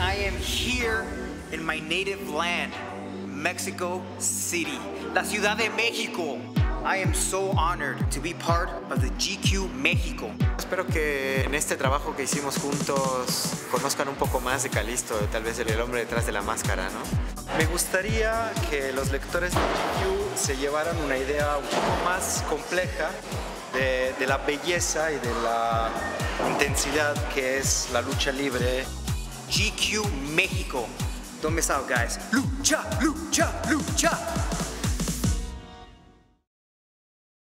I am here in my native land, Mexico City, la Ciudad de México. I am so honored to be part of the GQ México. Espero que en este trabajo que hicimos juntos conozcan un poco más de Calisto, tal vez el hombre detrás de la máscara, ¿no? Me gustaría que los lectores de GQ se llevaran una idea un poco más compleja de, de la belleza y de la intensidad que es la lucha libre. GQ México. Don't miss out, guys. Lucha, lucha.